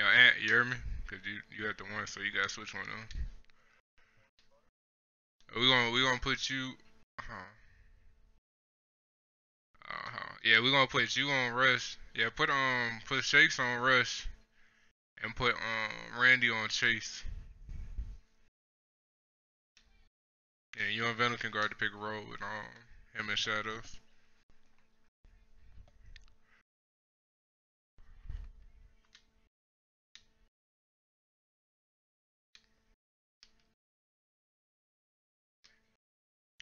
Yo, Ant, you hear me? Cause you you at the one, so you gotta switch one on. We gonna we gonna put you. Uh huh. Uh huh. Yeah, we gonna put you on rush. Yeah, put um put shakes on rush, and put um Randy on chase. Yeah, you and Venom can guard the pick and roll with um him and Shadows.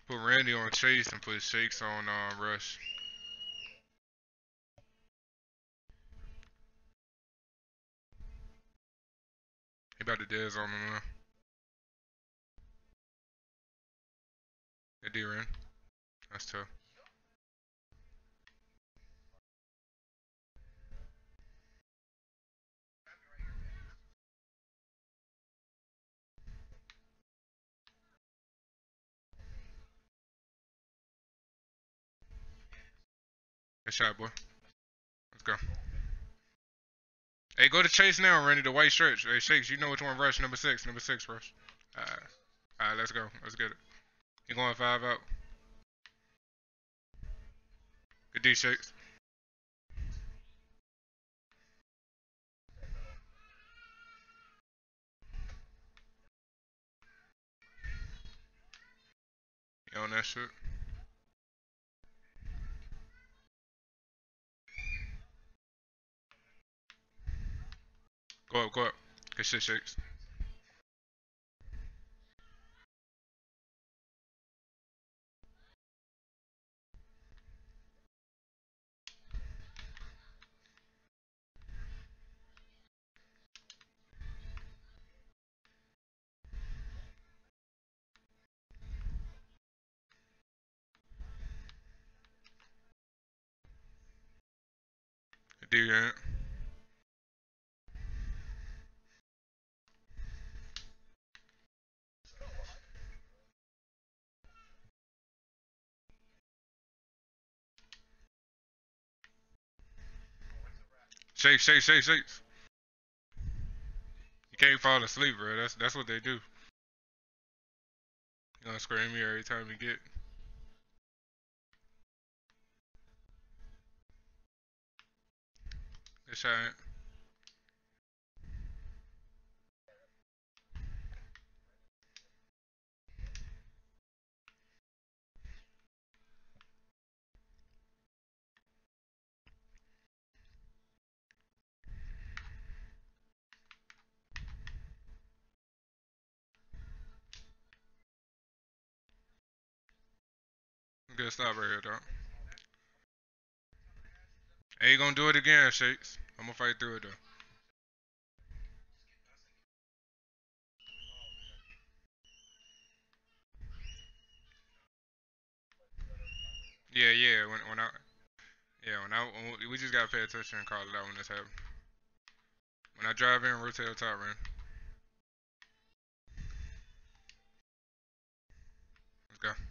Put Randy on Chase and put Shakes on uh, Rush. He about to dead on him now. Good D ran. That's tough. Good shot, boy. Let's go. Hey, go to Chase now, Randy. The white shirt. Hey, Shakes, you know which one rush. Number six. Number six rush. Alright. Alright, let's go. Let's get it. You going five out. Good D, Shakes. You on that shit? Go up, go up. Good shit, Shakes. Do that. Shake, shake, shake, shake. You can't fall asleep, bro. That's that's what they do. You gonna scream me every time you get. Good shot. Good stop right here, dog. Hey, you gonna do it again, Shakes. I'm gonna fight through it though. Yeah, yeah. When when I yeah when I when we, just gotta pay attention and call it out when this happens. When I drive in, rotate the top, man. Let's go.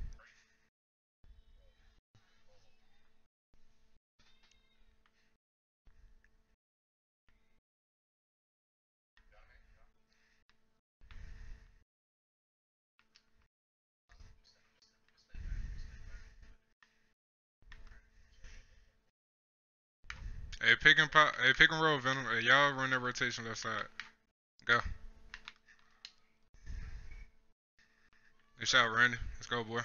Hey, pick and pop. Hey, pick and roll, Venom. Hey, y'all run that rotation left side. Go. Good shot, Randy. Let's go, boy.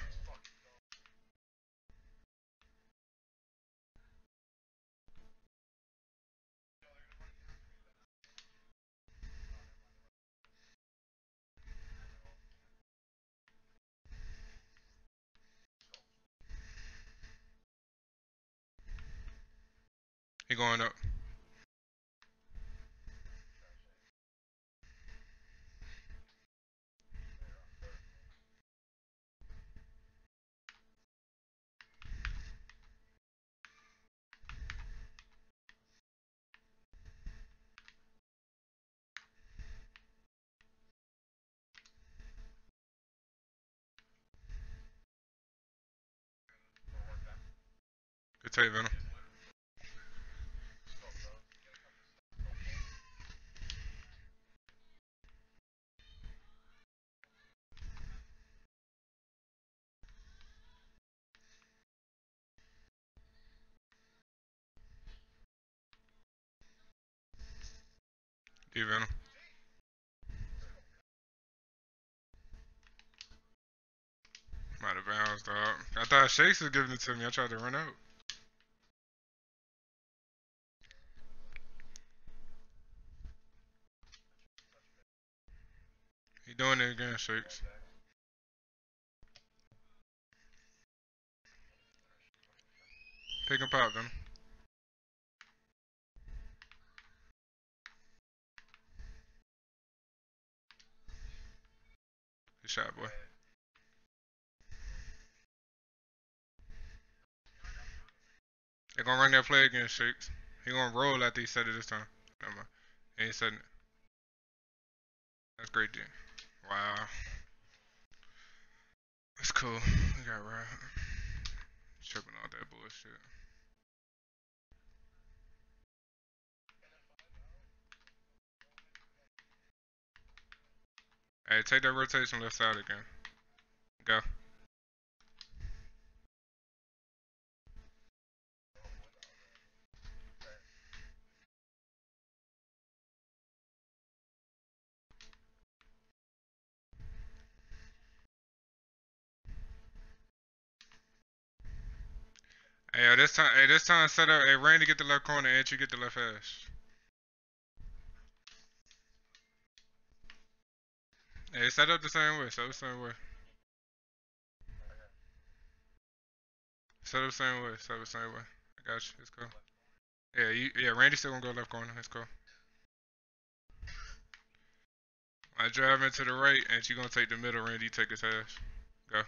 He going up. Good Venom. D Venom. I'm out dog. I thought Shakes was giving it to me. I tried to run out. He doing it again, Shakes. Pick and pop them. Shot, boy. They're gonna run that play again, Shakes. He gonna roll after he said it this time. Never mind. He ain't said it. That's great, dude. Wow. That's cool. We got right. Tripping all that bullshit. Hey, take that rotation left side again. Go. Hey, yo, this time, hey, this time set up. Hey, Randy get the left corner, and you get the left hash. Hey, set up the same way. Set up the same way. Set up the same way. Set up the same way. I got you. Let's go. Yeah, you, yeah. Randy still gonna go left corner. Let's go. I drive into the right, and you gonna take the middle. Randy, take his hash. Go.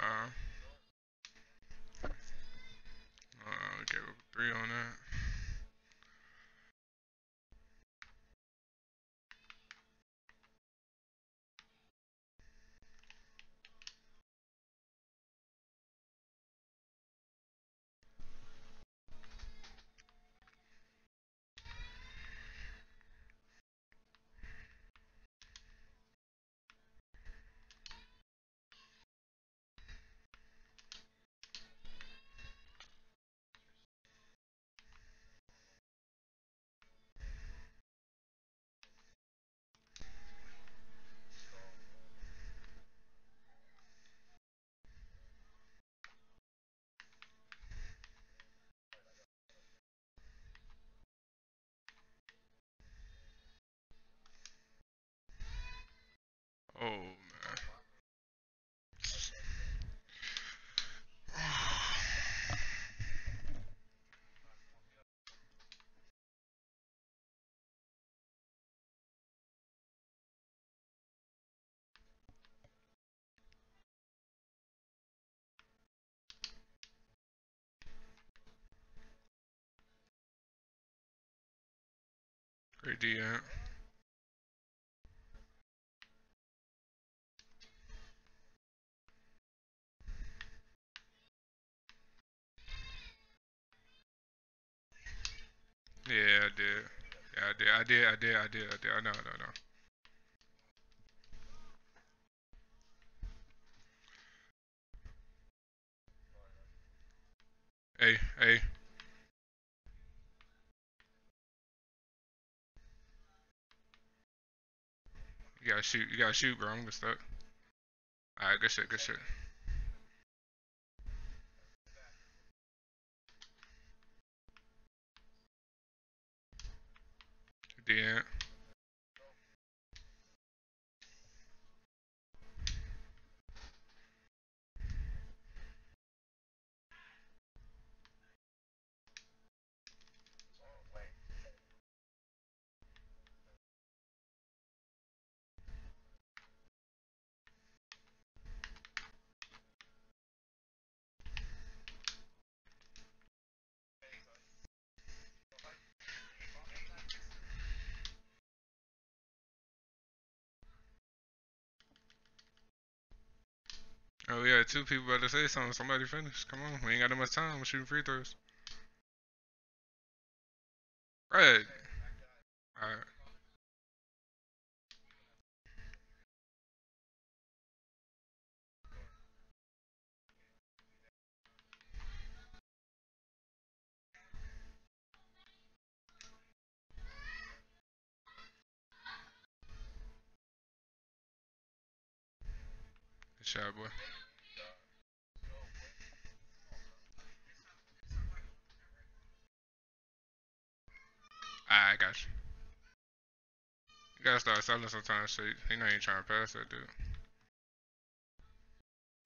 Uh, uh, okay, three on that. Yeah. Yeah, I did. Yeah, I did. I did. I did. I did. I did. I know. I know. I know. Hey, hey. You gotta shoot. You gotta shoot, bro. I'm gonna stuck. Alright, good shit. Good shit. The. Oh yeah, two people about to say something. Somebody finish. Come on, we ain't got that much time. We're shooting free throws. Right. Alright. Good shot, boy. I got you. You gotta start selling sometimes, so he know you ain't trying to pass that dude.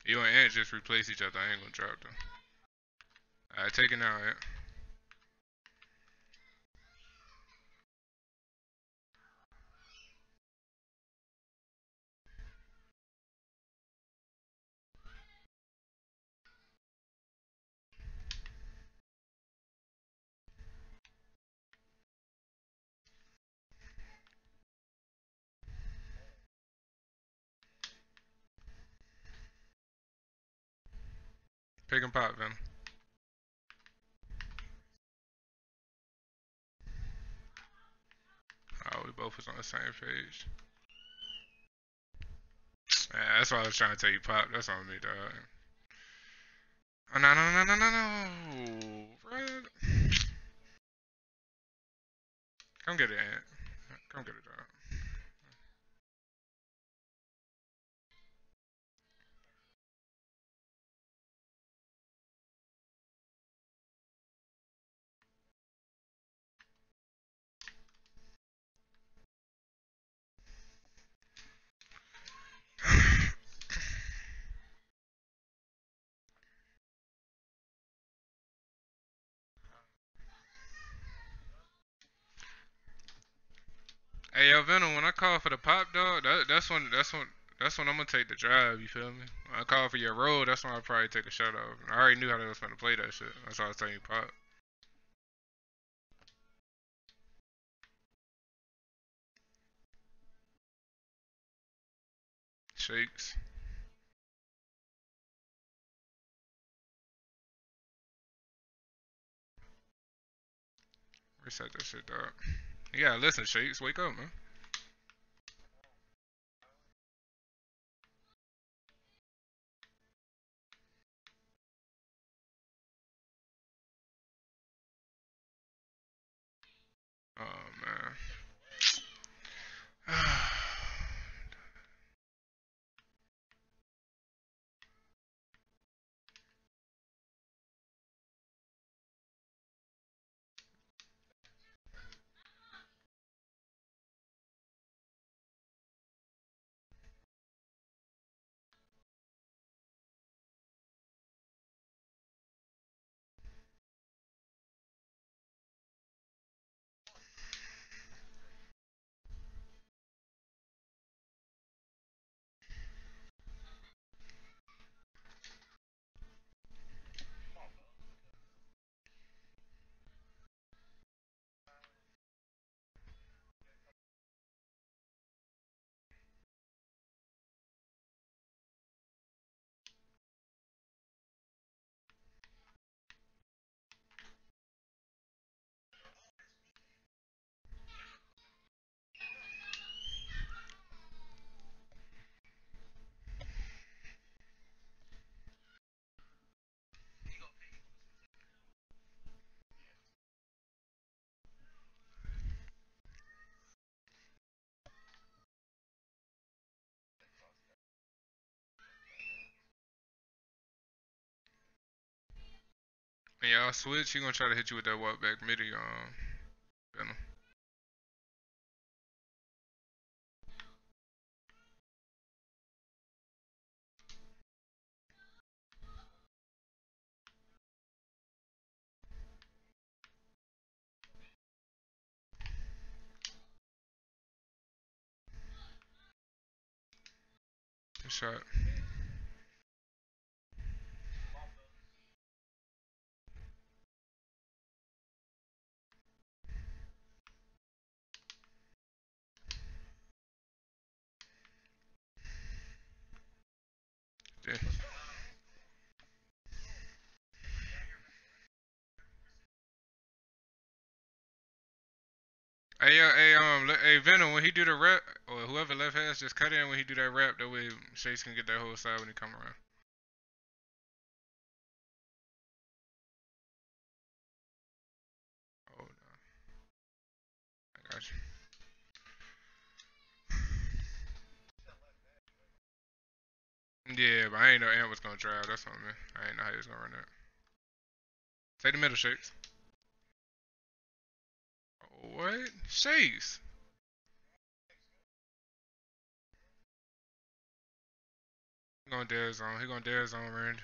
You and Ant just replace each other. I ain't gonna drop them. Alright, take it now, Ant. Pick and pop, Venom. Oh, we both was on the same page. Yeah, that's why I was trying to tell you, Pop. That's on me, dog. Oh, no, no, no, no, no, no. Fred. Come get it. Come get it, dog. Hey, yo, Venom, when I call for the pop, dog, that, that's when, that's when, that's when I'm gonna take the drive. You feel me? When I call for your roll, that's when I probably take a shot off. I already knew how they was gonna play that shit. That's why I was telling you pop. Shakes. Reset that shit, dog. Gotta listen, Shakes. Wake up, man. Oh man. And y'all switch, he gonna try to hit you with that walk back midi, um, Venom. Shot. Yeah. Hey, yo, hey, um, hey, Venom, when he do the rap, or whoever left hash, just cut in when he do that rap. That way, Chase can get that whole side when he come around. Oh, no. I got you. Yeah, but I ain't know Ant was gonna drive. That's I mean. I ain't know how he was gonna run that. Take the middle, Shakes. What? Shakes. He gonna dare his own. He gonna dare his own range.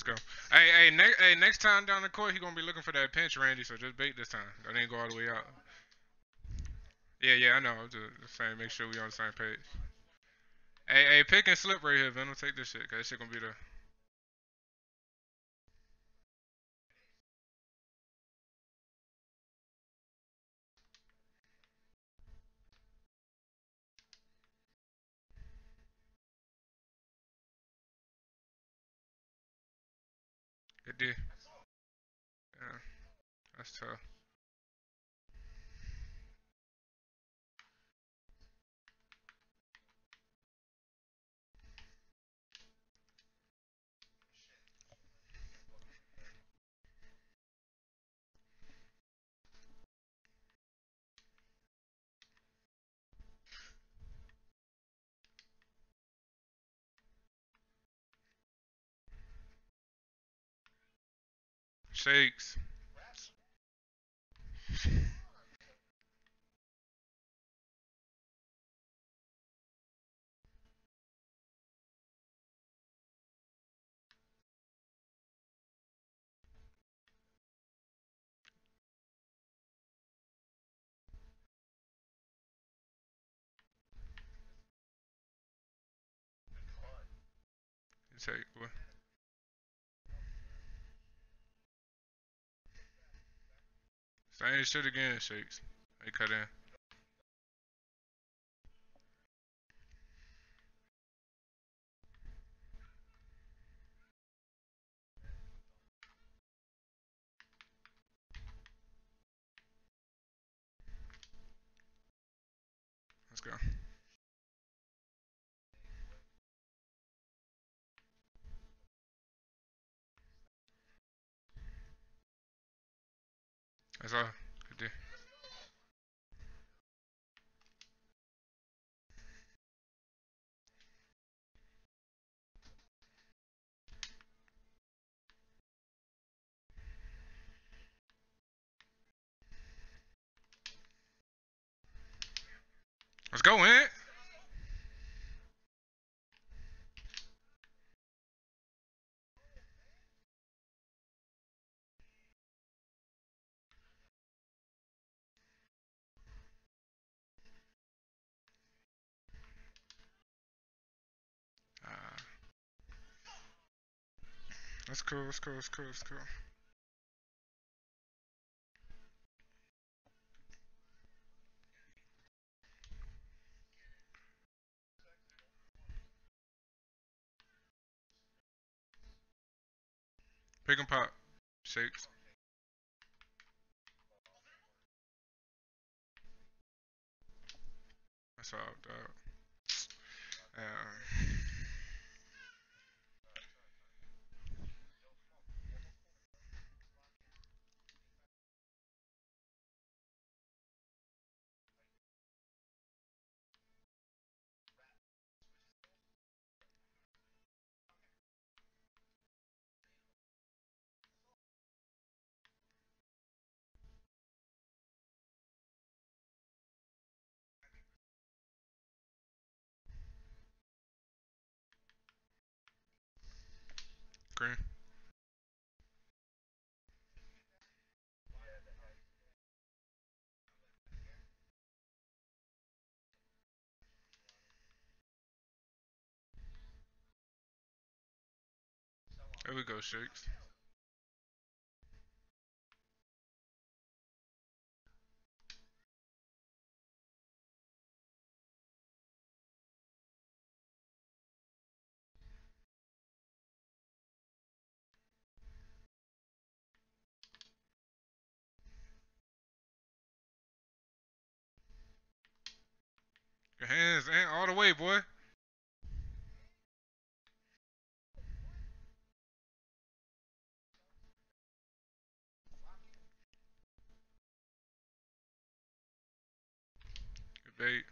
Let's go. Hey, hey, ne- hey, next time down the court, he gonna be looking for that pinch, Randy. So just bait this time. Don't go all the way out. Yeah, yeah, I know. I'm just saying, make sure we on the same page. Hey, hey, pick and slip right here, Venom. Take this shit, cause this shit gonna be the. Good deal. Yeah, that's tough. Shakes. Take Same shit again, Shakes. They cut in. Let's go. Let's go, Ant. That's cool. That's cool. That's cool. That's cool. Pick and pop. Shakes. That's all, dog. Um, we go, Shakes. Your hands, and all the way, boy. Good bait.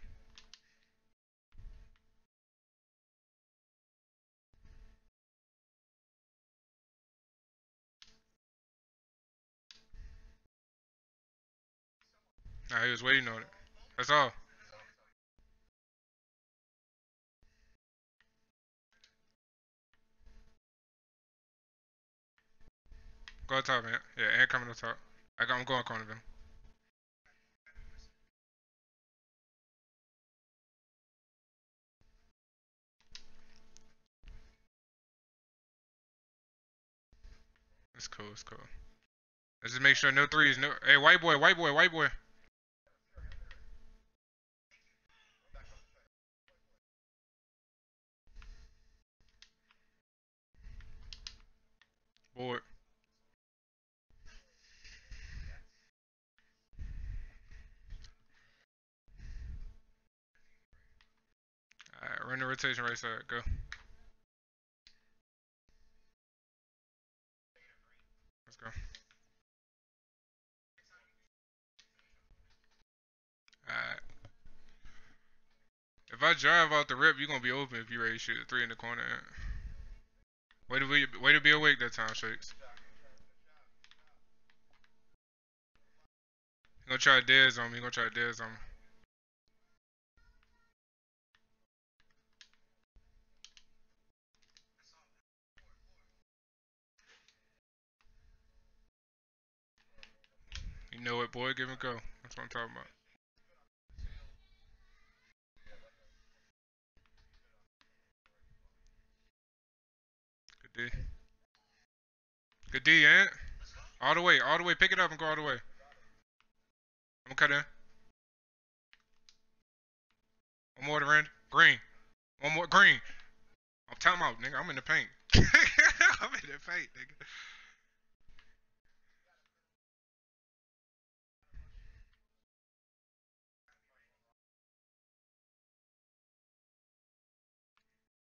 Nah, he was waiting on it. That's all. Go on top, man. Yeah, and coming on top. I got, I'm going corner It's cool, it's cool. Let's just make sure no threes, no. Hey, white boy, white boy, white boy. Board. Alright, run the rotation right side. Go. If I drive out the rip, you're gonna be open if you ready to shoot a three in the corner. Way to be, way to be awake that time, Shakes. Gonna try Dez on me. Gonna try Dez on me. You know it, boy. Give him a go. That's what I'm talking about. Good D, Ant. All the way, all the way. Pick it up and go all the way. I'm gonna cut in. One more to rend. Green. One more. Green. I'm time out, nigga. I'm in the paint. I'm in the paint, nigga.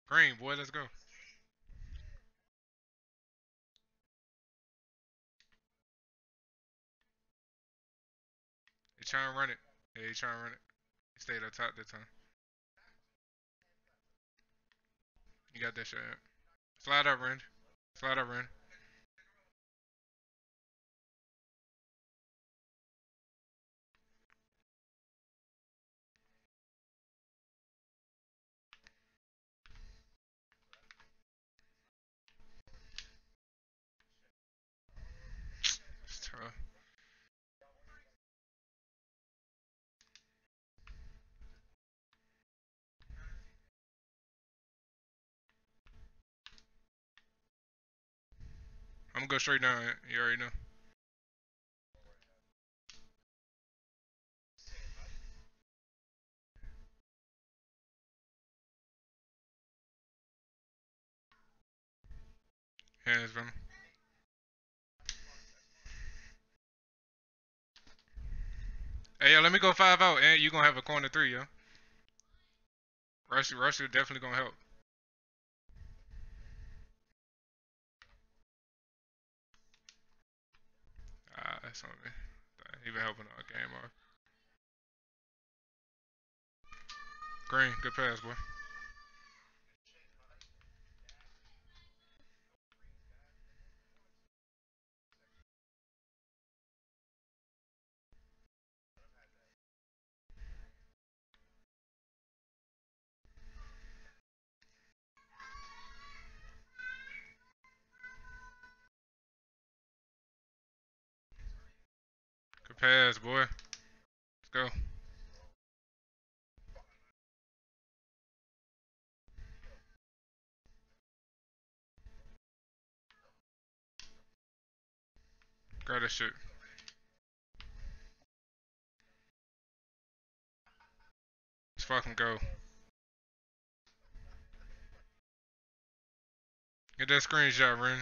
Green, boy, let's go. He trying to run it. Yeah, he trying to run it. He stayed up top that time. You got that shit. Slide up, Rend. Slide up, Rend. Gonna go straight down. You already know. Hands from. Hey, yo, let me go five out, and you gonna have a corner three, yo. Rush is definitely gonna help. That's me. Even helping our game off. Green, good pass, boy. Pass, boy. Let's go. Grab that shit. Let's fucking go. Get that screenshot, Ren.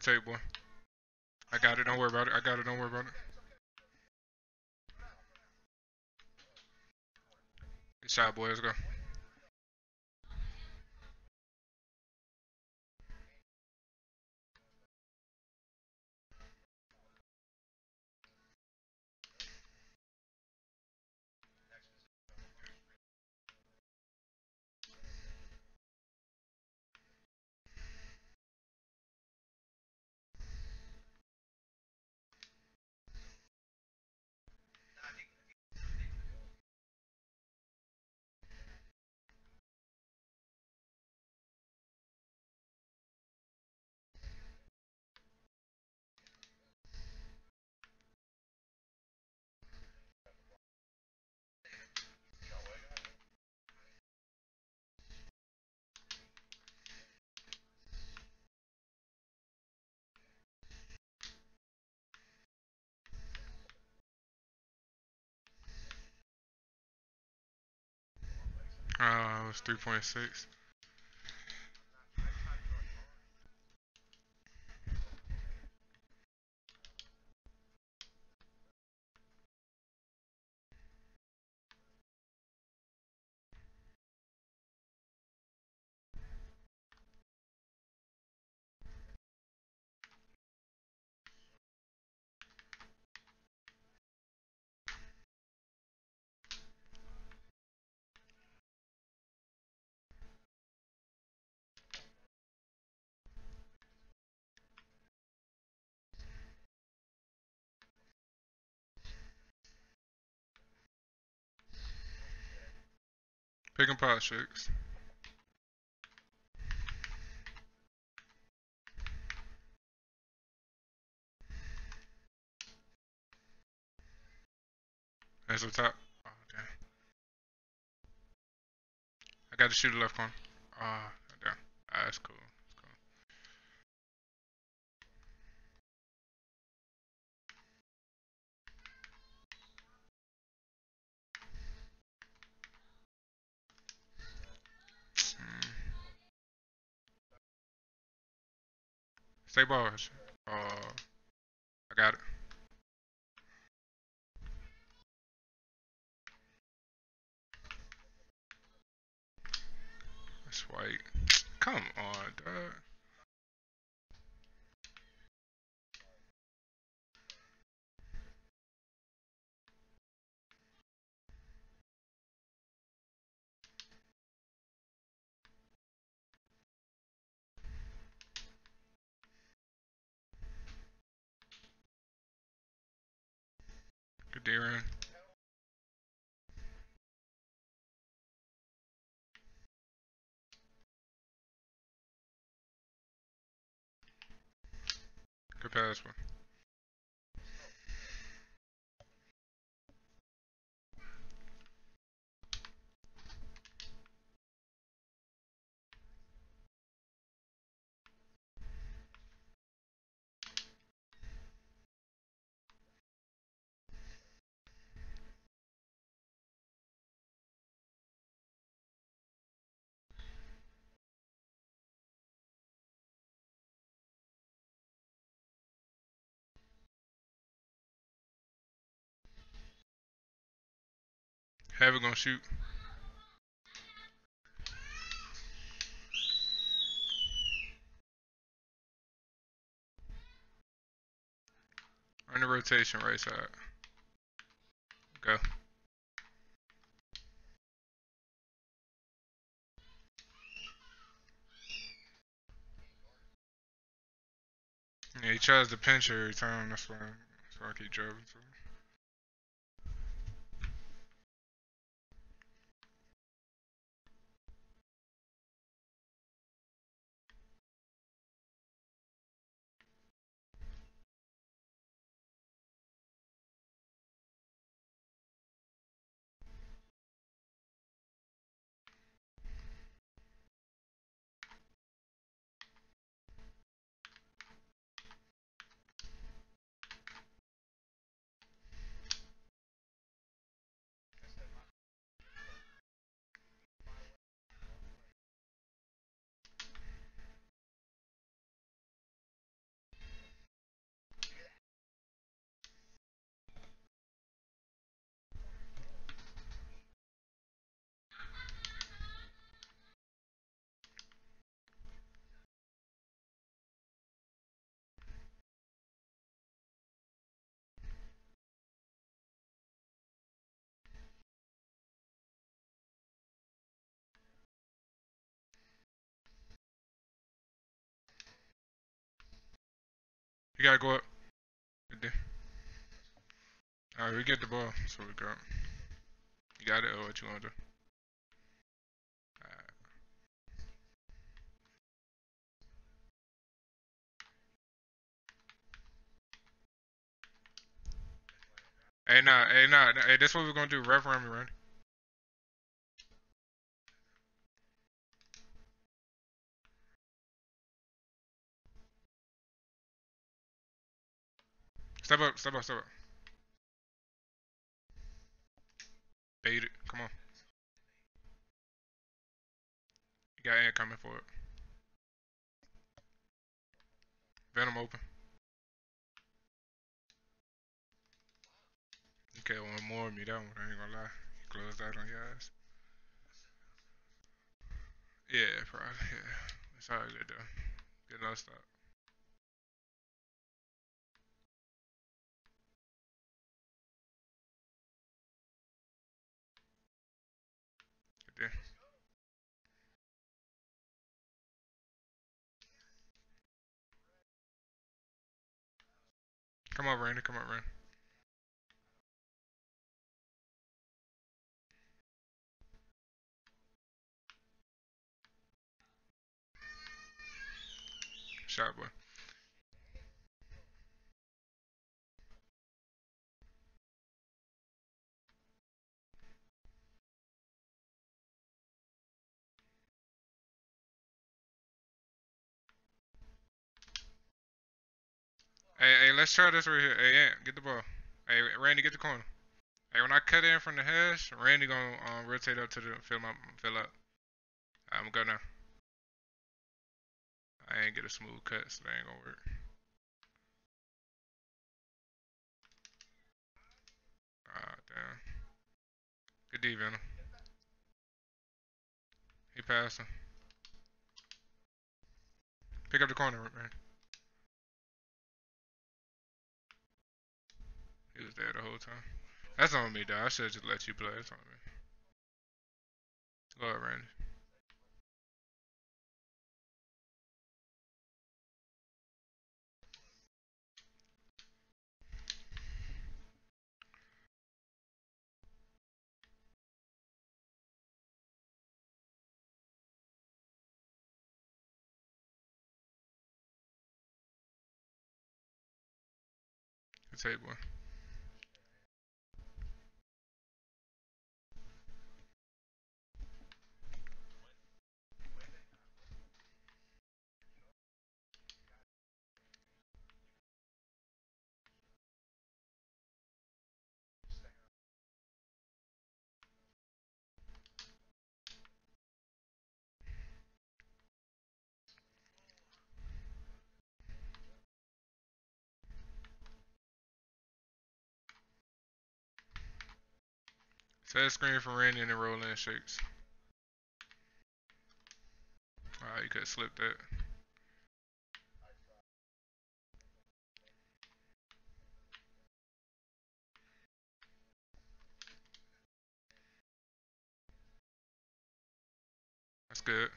Take, boy. I got it. Don't worry about it. I got it. Don't worry about it. Good shot, boy. Let's go. Uh, it was 3.6. Pick and pop shakes. That's the top. Oh, damn. I got to shoot the left corner. Ah, oh, damn. Ah, that's cool. Stay bars. Uh, I got it. That's white. Come on, dog. Day, Good pass, one. Have it gonna shoot. Run the rotation right side. Go. Yeah, he tries to pinch every time. That's why, that's why I keep driving to You gotta go up. Alright, we get the ball. So we go. You got it or what you wanna do? Hey, nah, hey, nah, hey, this what we're gonna do. Rev around me, Randy. Step up, step up, step up. Bait it. Come on. You got air coming for it. Venom open. Okay, one more of me, that one, I ain't gonna lie. You closed that on your ass. Yeah, probably, yeah. It's good though. Good enough stop. Come on, Randy, come Randy. Shot boy. Hey, hey, let's try this right here. Hey, Ant, get the ball. Hey, Randy, get the corner. Hey, when I cut in from the hash, Randy gonna um, rotate up to the fill my fill up. I'm gonna go now. I ain't get a smooth cut, so that ain't gonna work. Ah, damn. Good D, Venom. He passing. Pick up the corner, man. He was there the whole time. That's on me, though. I should just let you play. That's on me. Go ahead, Randy. Take, boy. Set screen for Randy and then roll in shakes. Alright, you could slip that. That's good.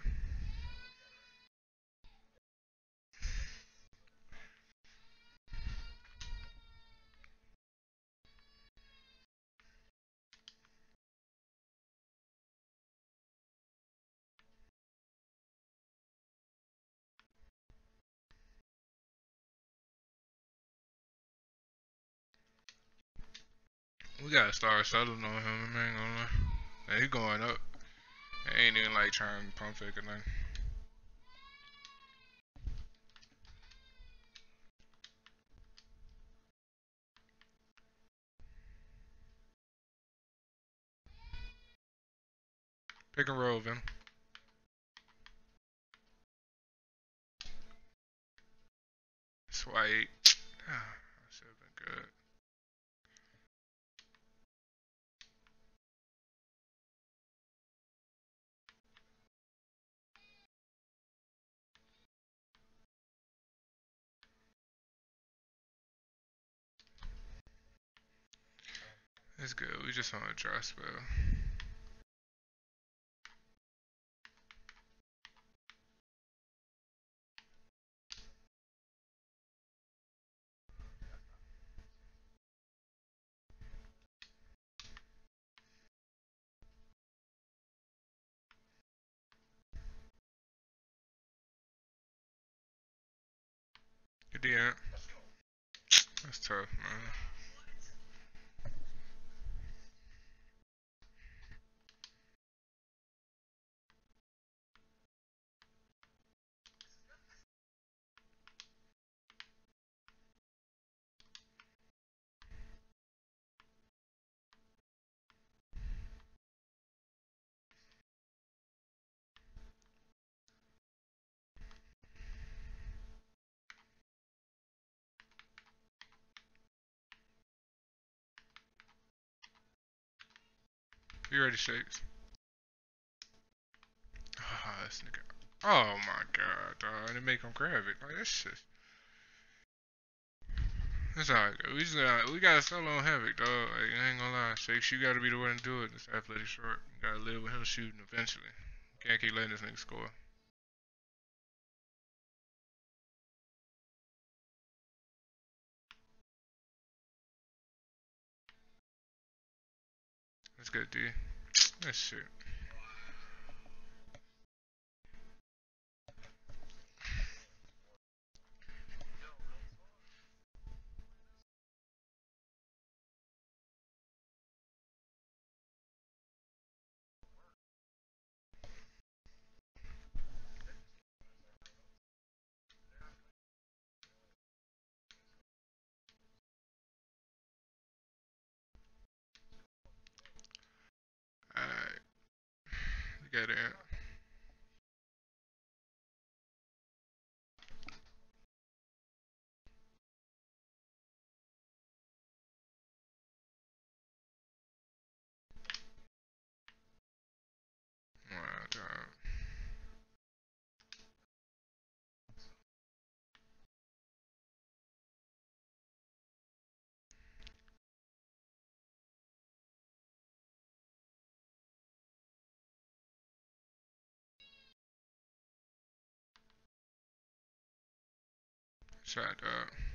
We gotta start settling on him, man. Gonna lie. He going up. I ain't even like trying to pump fake or nothing. Pick and roll, Venom. Swipe. Ah, that It's good. We just want a dry spell. Good DM. That's tough, man. You ready, Shakes? Ah, oh, this nigga. Oh my god. I didn't make him grab it. Like, this shit. That's alright, We just gotta, we gotta sell on Havoc, dog. Like, I ain't gonna lie. Shakes, you gotta be the one to do it. This athletic short. You gotta live with him shooting eventually. Can't keep letting this nigga score. That's good, Let's. D. That shit. Get it.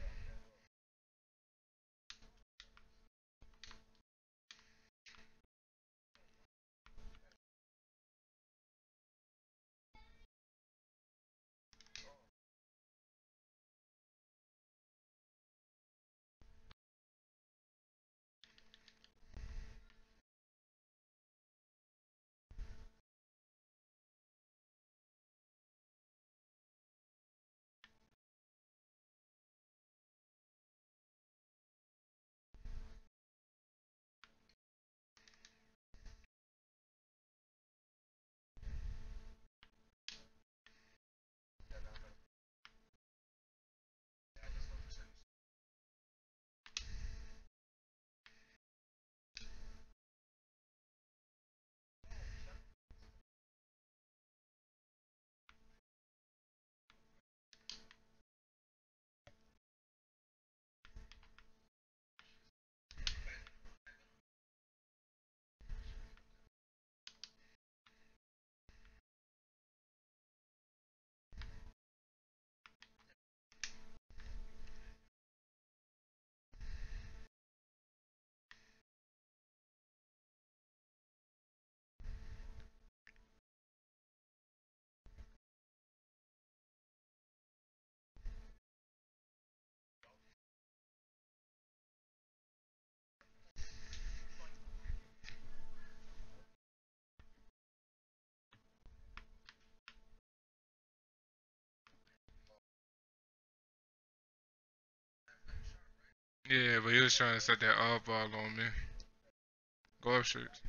Yeah, but he was trying to set that off ball on me. Go up shirts.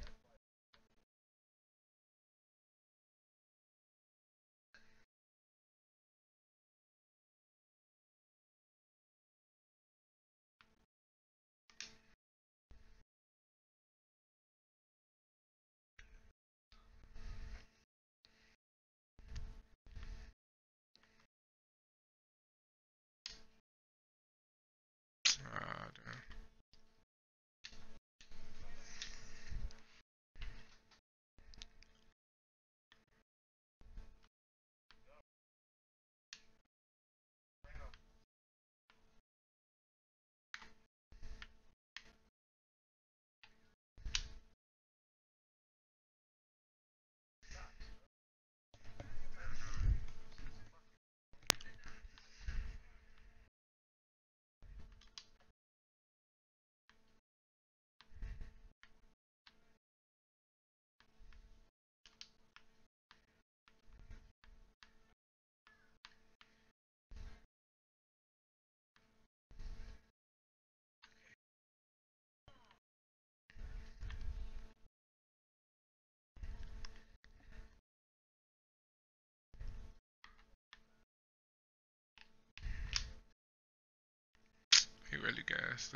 Really gassed.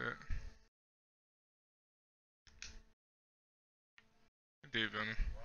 Did Venom. Alright.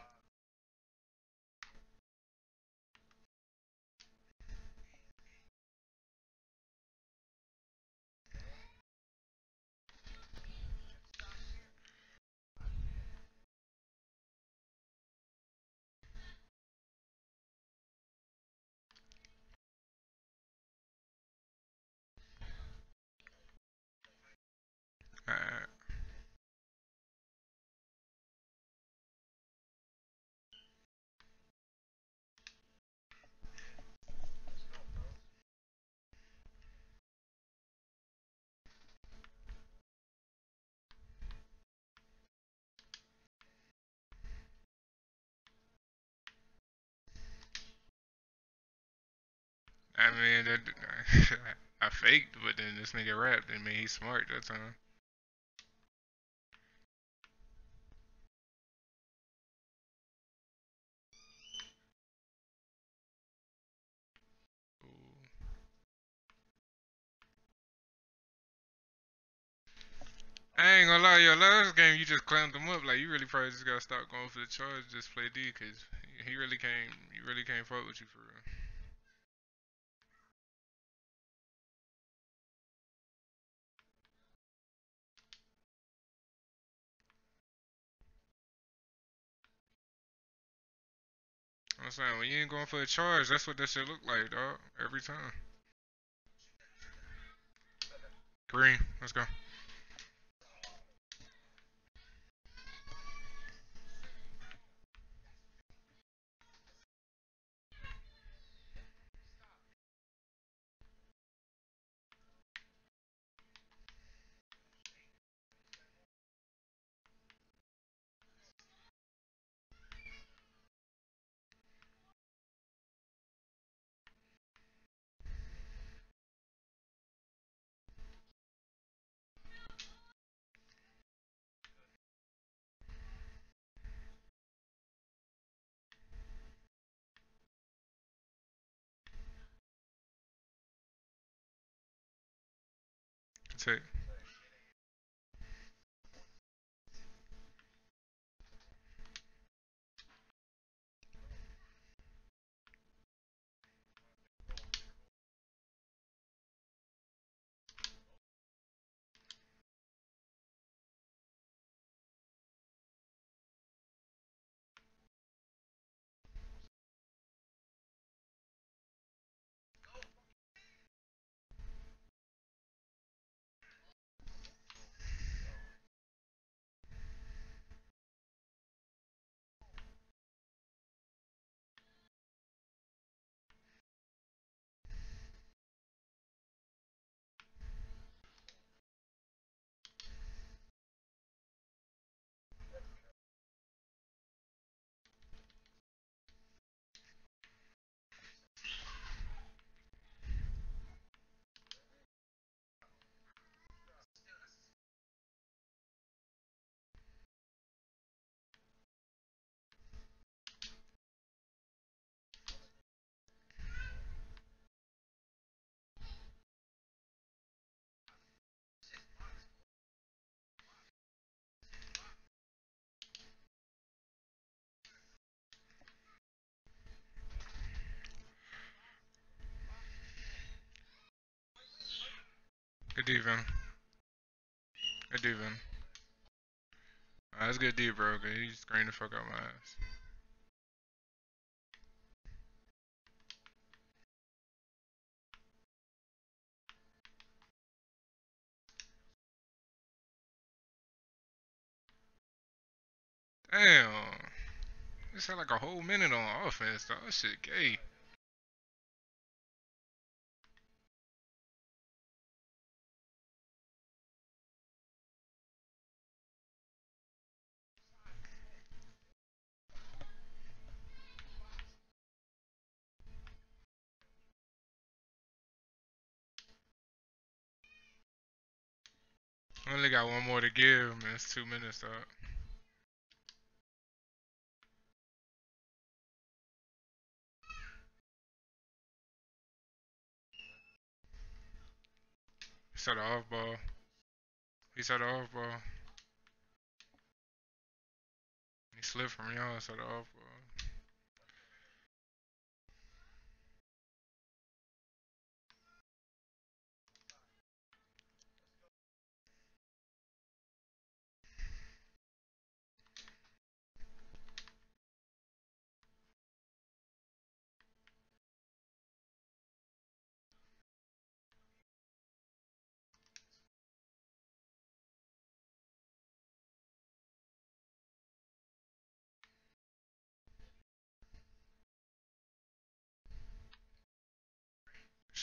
I mean, that, I faked, but then this nigga rapped. I mean, he's smart that time. I ain't gonna lie, yo, last game you just clammed him up. Like you really probably just gotta stop going for the charge, just play D, cause he really can't, he really can't fuck with you for real. I'm saying when you ain't going for a charge, that's what that shit look like, dog. Every time. Green, let's go. Take. D, Venom. Good D, Venom. Alright, that's good D, bro. Okay, he screened the fuck out my ass. Damn. This had like a whole minute on offense, though. That shit gay. Only got one more to give, man. It's two minutes up. He said off ball. He said off ball. He slipped from y'all, said off ball.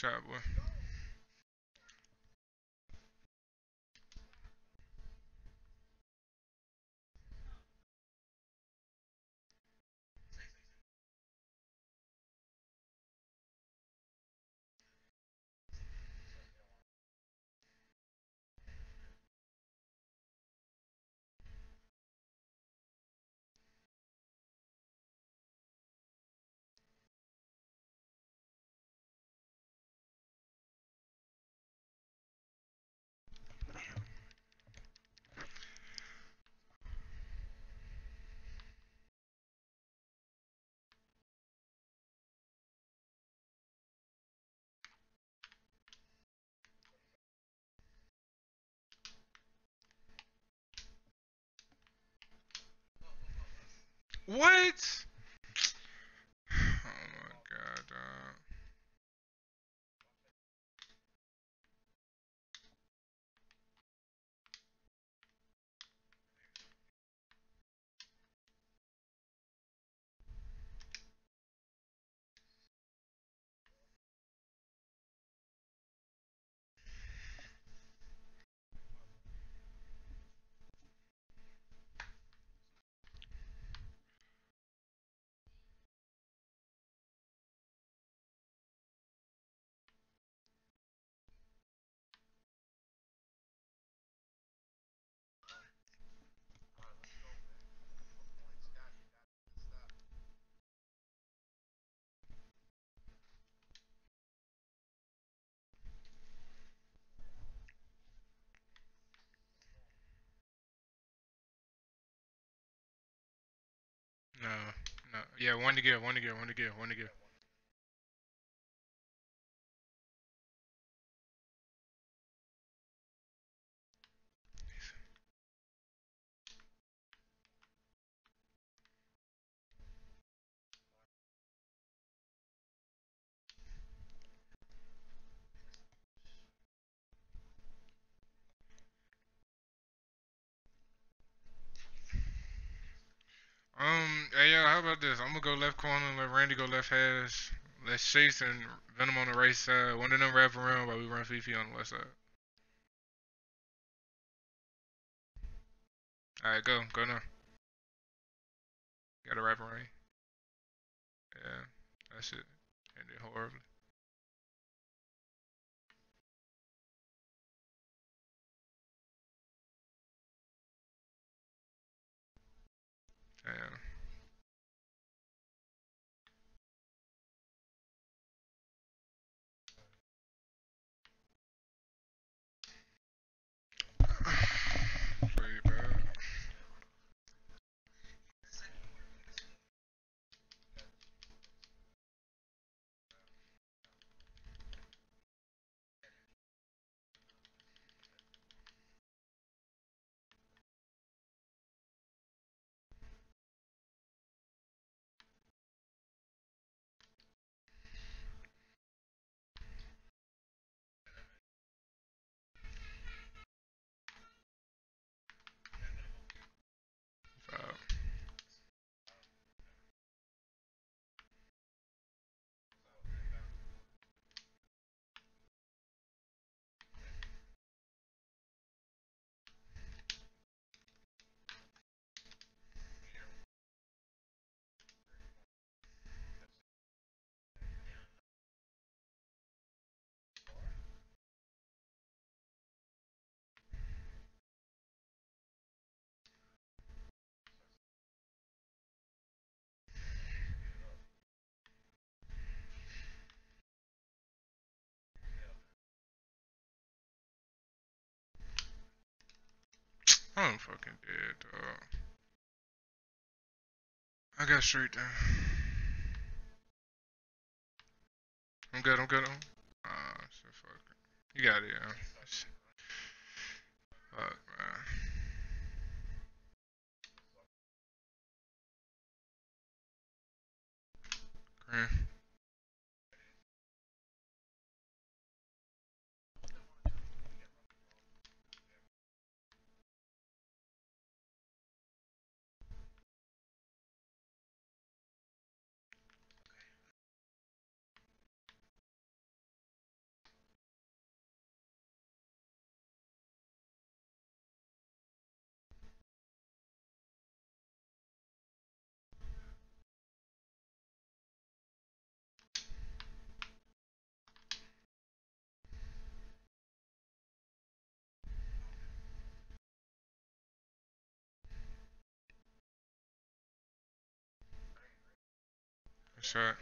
Shot What? Oh my god, dog. No, no. Yeah, one to give, one to give, one to give, one to give. Um, hey yo, how about this? I'm gonna go left corner, let Randy go left hash. Let Chase and Venom on the right side. One of them wrap around while we run Fifi on the left side. Alright, go, go now. Gotta wrap around. Yeah, that's it. Ended horribly. Damn. Bad. I'm fucking dead, dog. I got straight down. I'm good, I'm good. I'm... Ah, shit, fuck. You got it, yeah. Fuck, man. Green. Shot.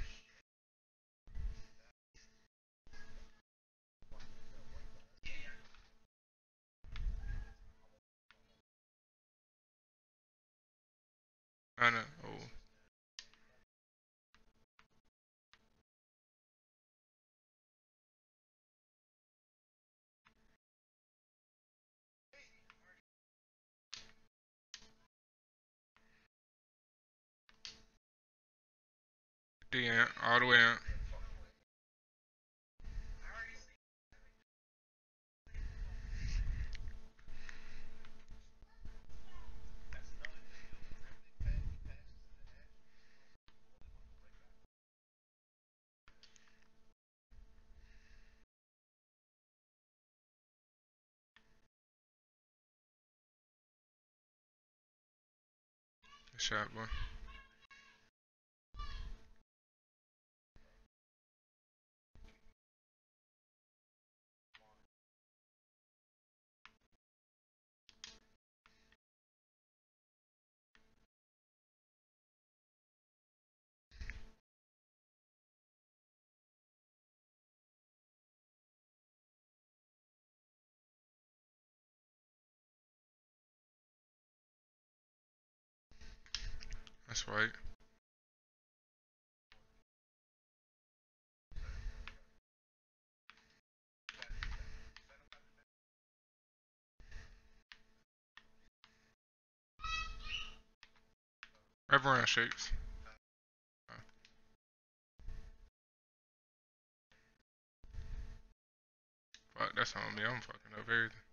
I know. Oh. The ant, all the way out. Shot, boy. That's right. Everyone shakes. Fuck, that's on me. I'm fucking up everything.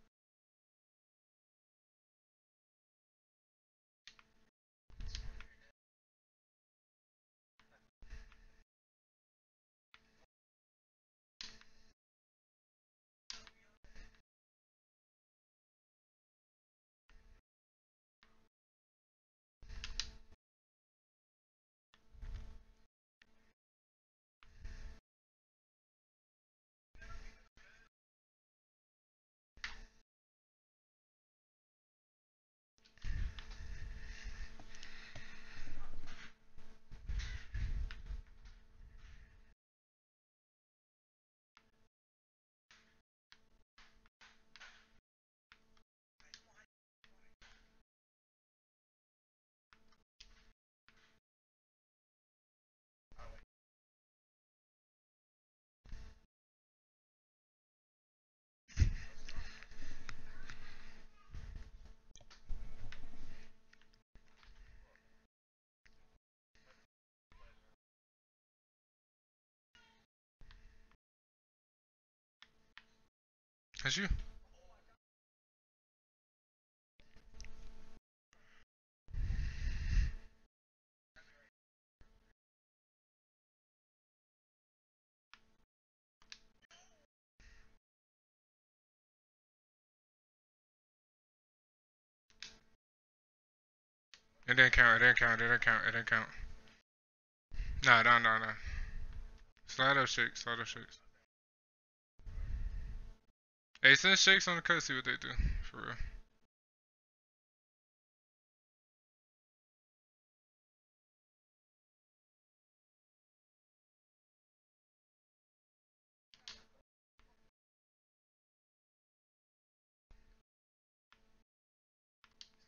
That's you. It didn't count, it didn't count, it didn't count, it didn't count. Nah, nah, nah, nah. Slide up shakes, slide up shakes. Hey, send shakes on the cut, see what they do. For real.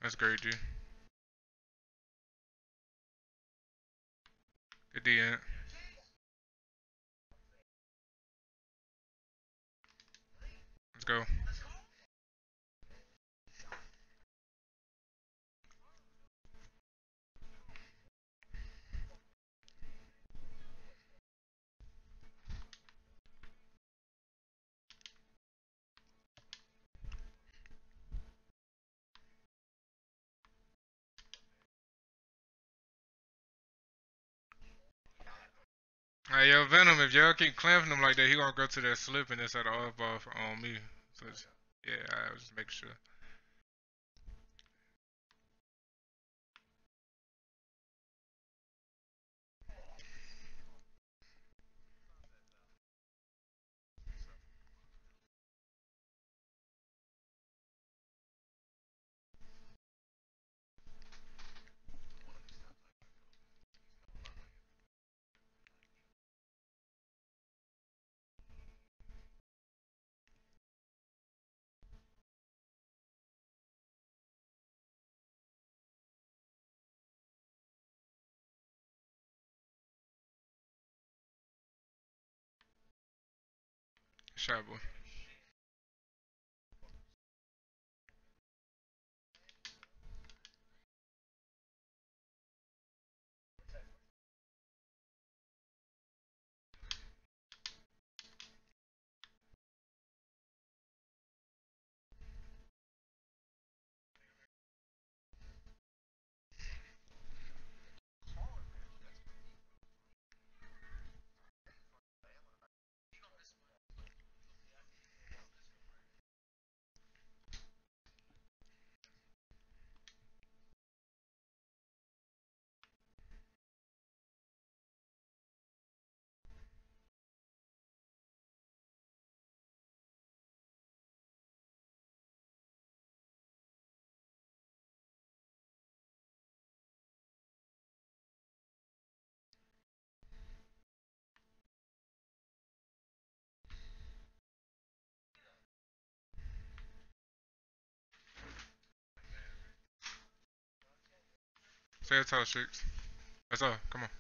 That's great, G. Good D, Ant. Go. Hey, yo, Venom, if y'all keep clamping him like that, he gonna go to that slip and it's at ball for, on me. Yeah, I was just making sure. Shot it's all six. That's all. Come on.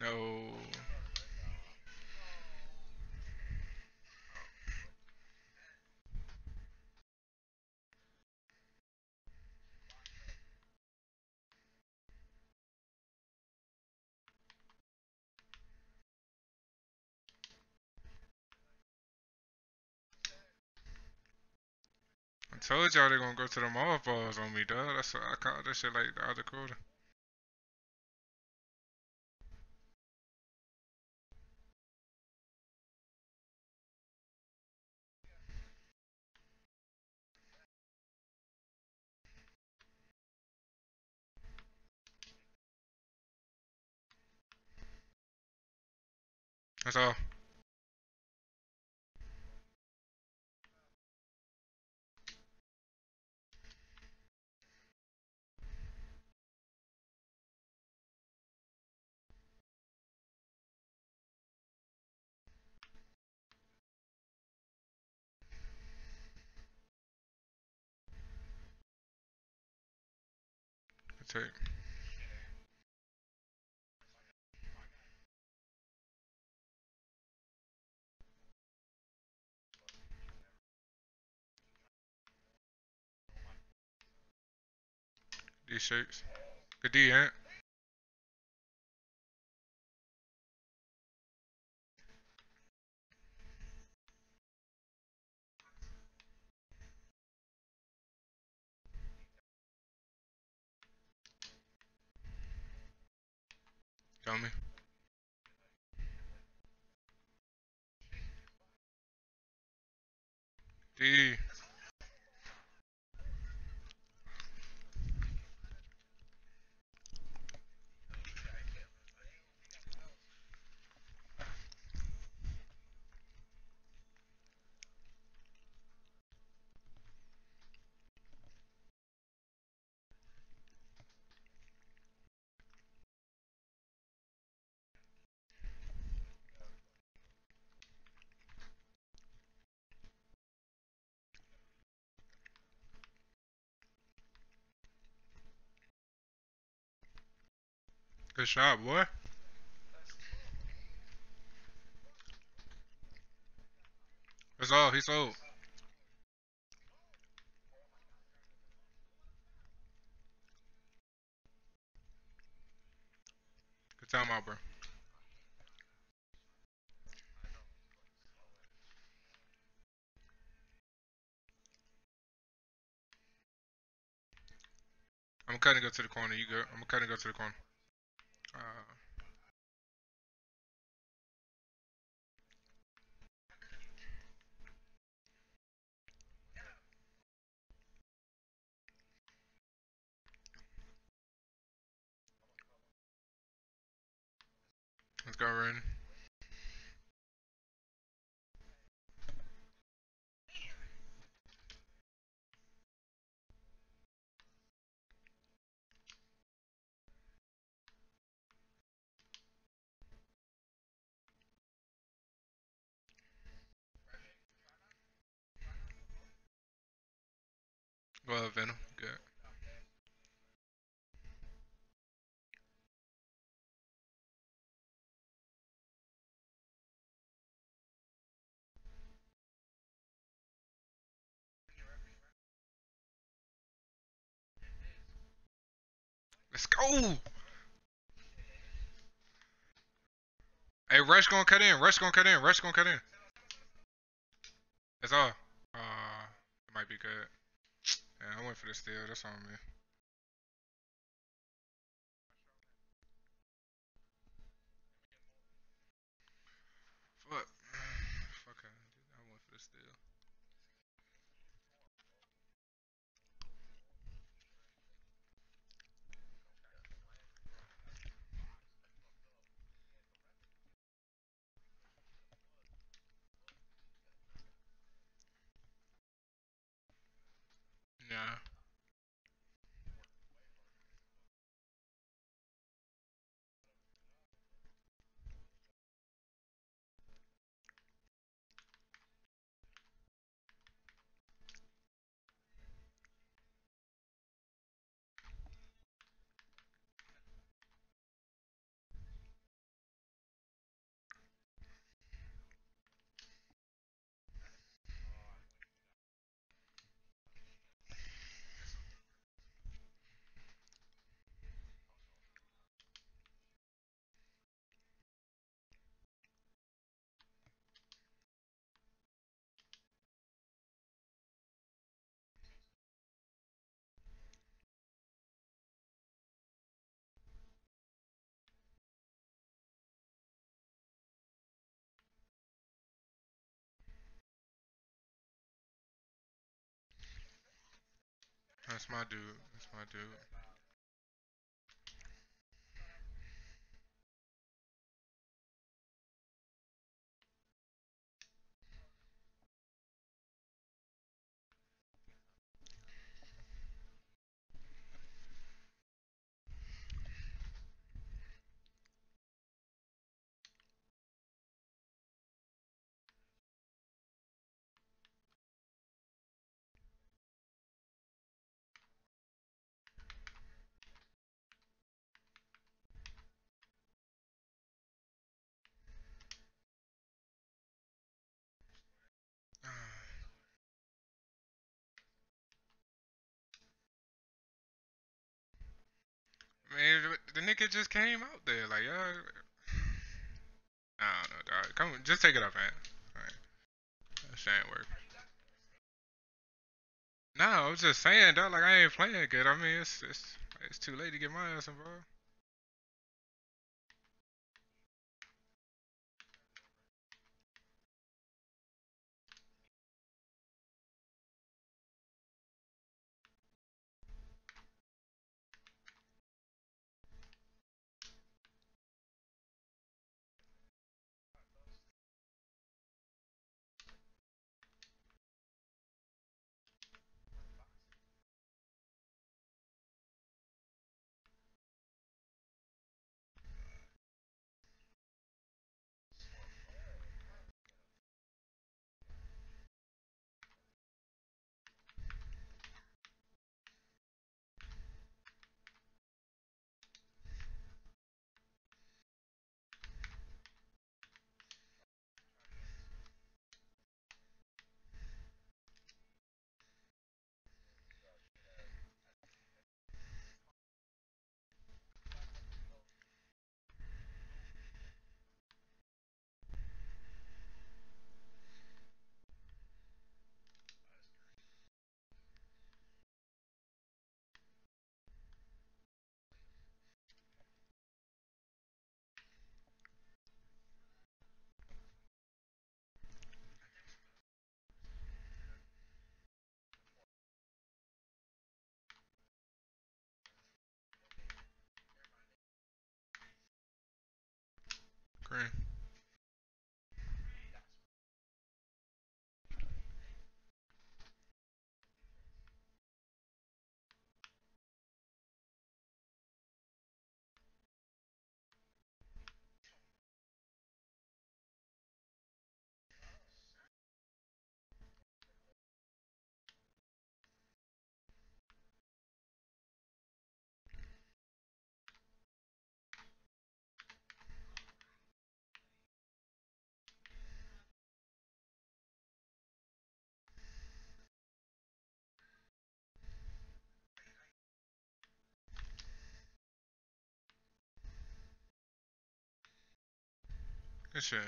No. I told y'all they gonna go to the mall balls on me, dog. That's what I called that shit like the other quarter. That's all. Take. D shapes. Good D. Got me. D. Good shot, boy. That's all. He's sold. Good time out, bro. I'm cutting go to the corner. You go. I'm cutting go to the corner. Let's go, Ren. Good. Let's go. Hey, Rush gonna cut in. Rush gonna cut in. Rush gonna cut in. That's all. Uh, it might be good. Yeah, I went for the steal. That's on me. Fuck. Fuck. I I went for the steal. Nah. That's my dude. That's my dude. Man, the nigga just came out there. Like, y'all. I don't know, dog. Come, just take it off, man. Alright. That shit ain't work. No, I was just saying, dog. Like, I ain't playing good. I mean, it's it's it's too late to get my ass involved. Cream. Shit.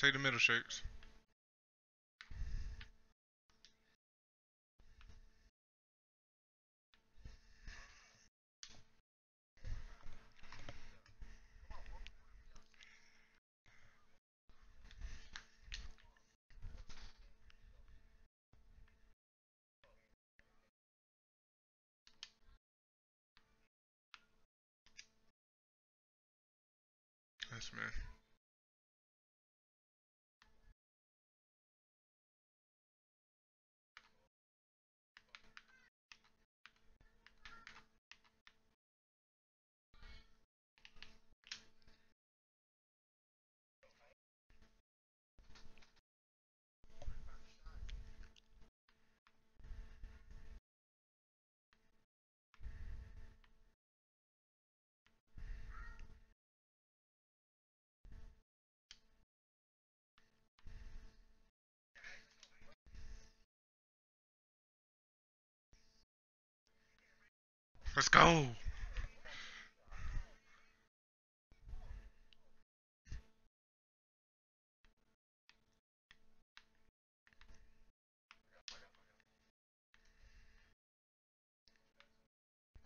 Take the middle shakes. Yes, man. Let's go.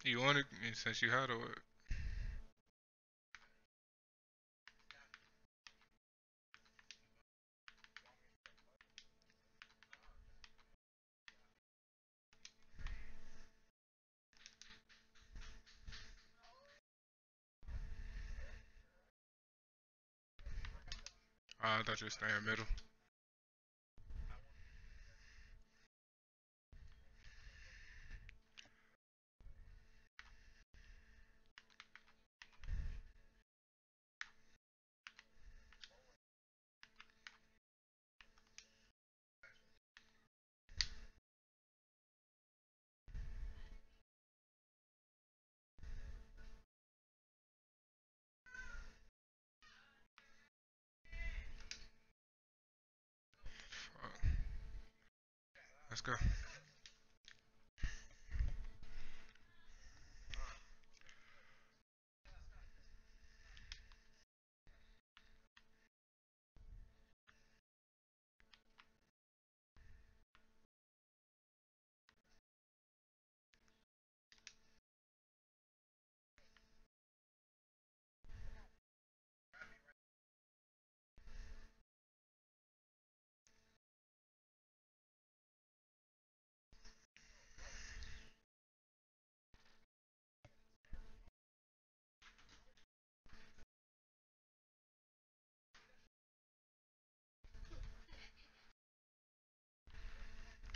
You want it since you had it. I thought you were staying middle.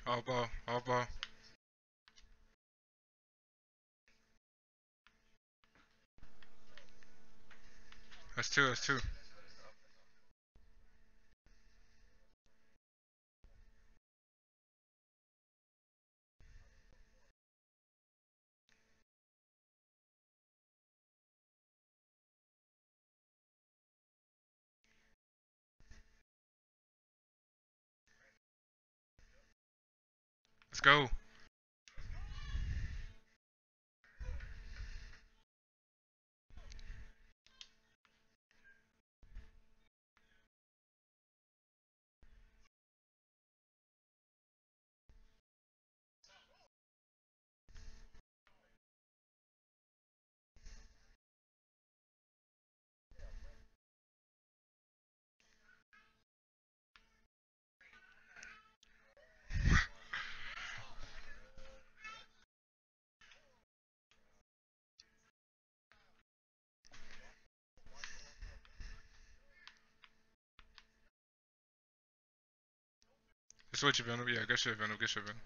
All ball. That's two, that's two. Go. Switch it, Venom. Yeah, good shit, Venom. Good shit, Venom.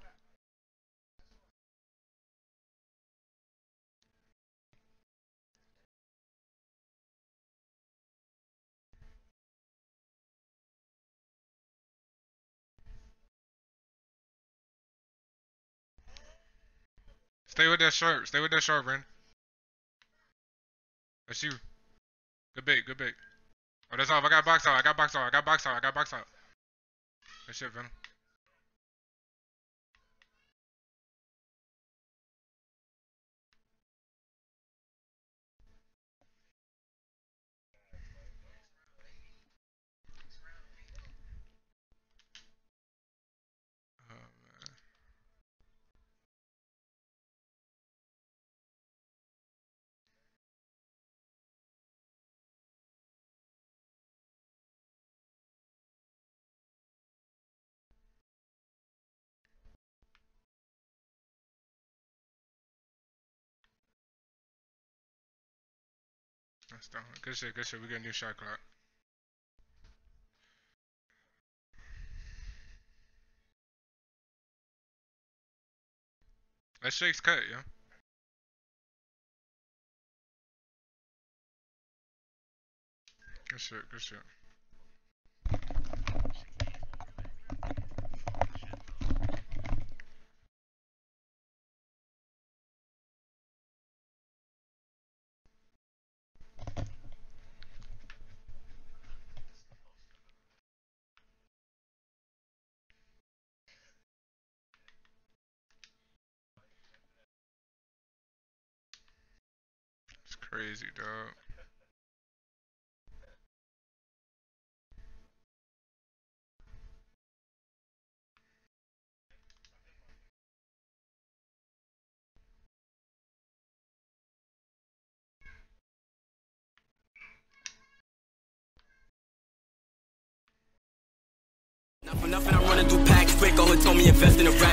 Stay with that sharp. Stay with that sharp, Ren. That's you. Good bait, good bait. Oh, that's off. I got box out. I got box out. I got box out. I got box out. Good shit, Venom. Good shit, good shit. We got a new shot clock. That shake's cut, yeah. Good shit, good shit. It's crazy, dog. Nothing, I'm running through packs quick. Oh, told me invest in a ratchet.